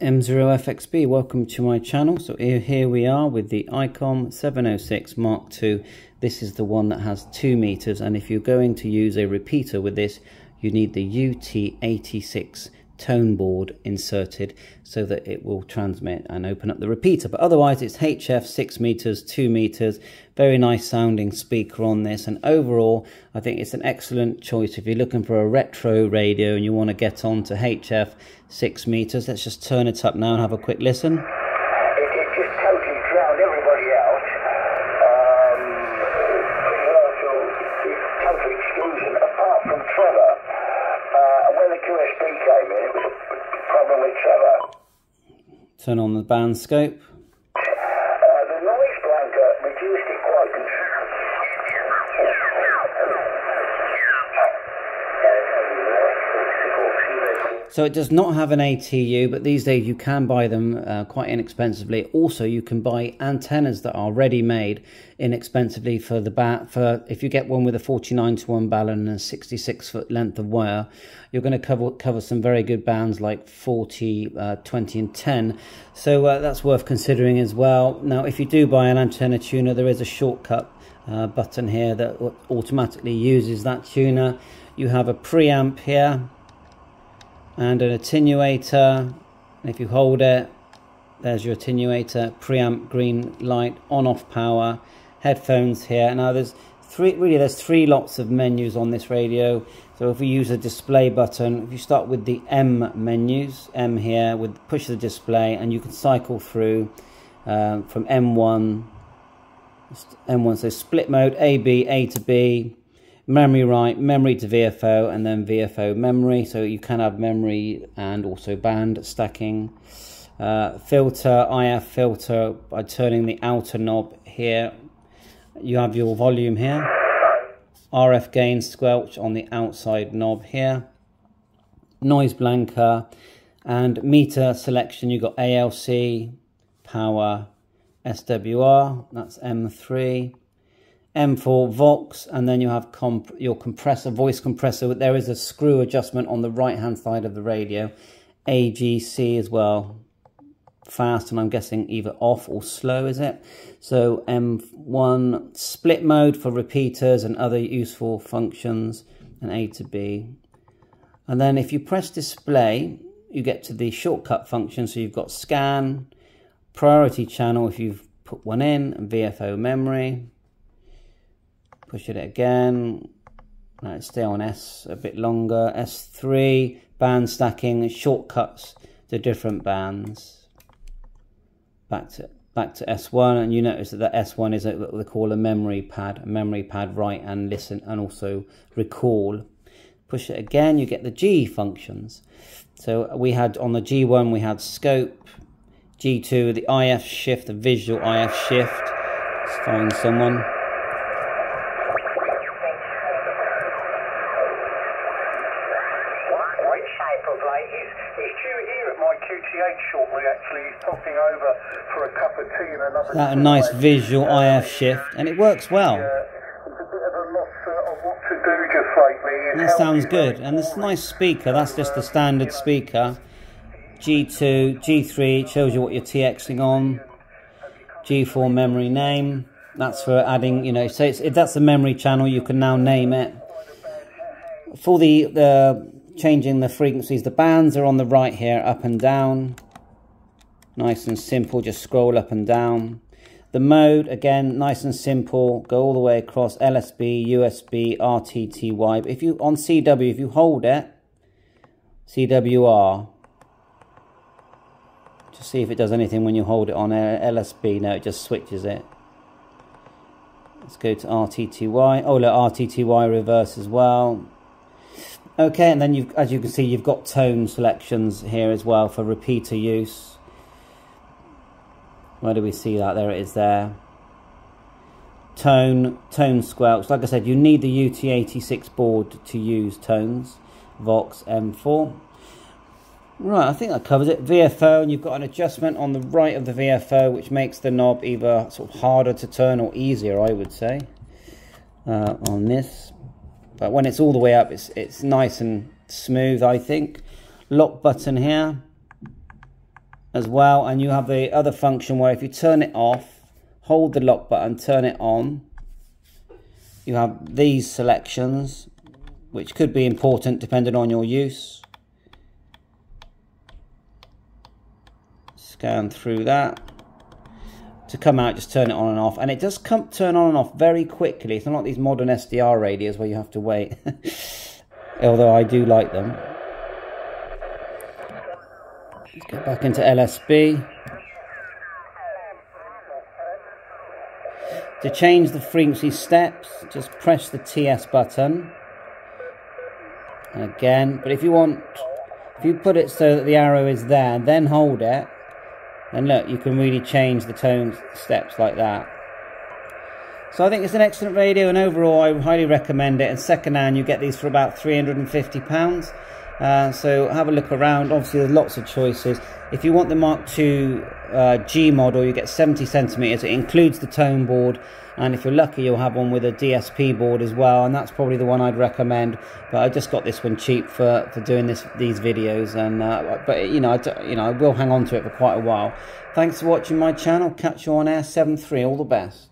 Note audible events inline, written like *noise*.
M0FXB, welcome to my channel. So here we are with the ICOM 706 Mark II. This is the one that has 2 meters and if you're going to use a repeater with this, you need the UT86 tone board inserted so that it will transmit and open up the repeater. But otherwise it's HF 6 meters, 2 meters, very nice sounding speaker on this. And overall, I think it's an excellent choice if you're looking for a retro radio and you want to get on to HF 6 meters. Let's just turn it up now and have a quick listen. Turn on the band scope. So it does not have an ATU, but these days you can buy them uh, quite inexpensively. Also, you can buy antennas that are ready-made inexpensively for the bat. For if you get one with a 49 to 1 balun and a 66 foot length of wire, you're going to cover cover some very good bands like 40, uh, 20, and 10. So uh, that's worth considering as well. Now, if you do buy an antenna tuner, there is a shortcut uh, button here that automatically uses that tuner. You have a preamp here and an attenuator. If you hold it, there's your attenuator, preamp, green light, on-off power, headphones here. Now there's three, really there's three lots of menus on this radio. So if we use a display button, if you start with the M menus, M here, with push the display, and you can cycle through um, from M1, M1, so split mode, A, B, A to B, memory write, memory to VFO, and then VFO memory. So you can have memory and also band stacking. Uh, filter, IF filter, by turning the outer knob here. You have your volume here. RF gain squelch on the outside knob here. Noise blanker and meter selection. You've got ALC, power, SWR, that's M3. M4 Vox, and then you have comp your compressor, voice compressor. There is a screw adjustment on the right-hand side of the radio. AGC as well. Fast, and I'm guessing either off or slow, is it? So M1 split mode for repeaters and other useful functions, and A to B. And then if you press display, you get to the shortcut function. So you've got scan, priority channel if you've put one in, and VFO memory push it again. Right, stay on S a bit longer. S3, band stacking, shortcuts to different bands. Back to back to S1, and you notice that the S1 is what they call a memory pad, a memory pad write and listen, and also recall. Push it again, you get the G functions. So we had on the G1, we had scope, G2, the IF shift, the visual IF shift. Let's find someone. Shortly actually. He's popping over for a cup of tea and another. That a nice visual uh, IF shift, and it works uh, well. Uh, that sounds good, and this nice speaker. That's just the standard speaker. G2, G3 shows you what you're TXing on. G4 memory name. That's for adding, you know, so if that's a memory channel, you can now name it. For the, the changing the frequencies, the bands are on the right here, up and down. Nice and simple, just scroll up and down. The mode, again, nice and simple. Go all the way across LSB, USB, RTTY. But if you, on CW, if you hold it, CWR, just see if it does anything when you hold it on uh, LSB. No, it just switches it. Let's go to RTTY. Oh, look, RTTY reverse as well. Okay, and then you've, as you can see, you've got tone selections here as well for repeater use. Where do we see that? There it is there. Tone, tone squelch. Like I said, you need the UT86 board to use tones. Vox M4. Right, I think that covers it. VFO, and you've got an adjustment on the right of the VFO, which makes the knob either sort of harder to turn or easier, I would say, uh, on this. But when it's all the way up, it's, it's nice and smooth, I think. Lock button here as well. And you have the other function where if you turn it off, hold the lock button, turn it on, you have these selections, which could be important depending on your use. Scan through that. To come out, just turn it on and off. And it does come turn on and off very quickly. It's not like these modern SDR radios where you have to wait. *laughs* Although I do like them. Let's get back into LSB. To change the frequency steps, just press the TS button. And again, but if you want, if you put it so that the arrow is there, then hold it, then look, you can really change the tone steps like that. So I think it's an excellent radio and overall I highly recommend it. And second hand you get these for about £350. Uh, so have a look around. Obviously, there's lots of choices. If you want the Mark II uh, G model, you get 70 centimeters. It includes the tone board, and if you're lucky, you'll have one with a DSP board as well. And that's probably the one I'd recommend. But I just got this one cheap for, for doing this these videos. And uh, but you know, I, you know, I will hang on to it for quite a while. Thanks for watching my channel. Catch you on Air 73. All the best.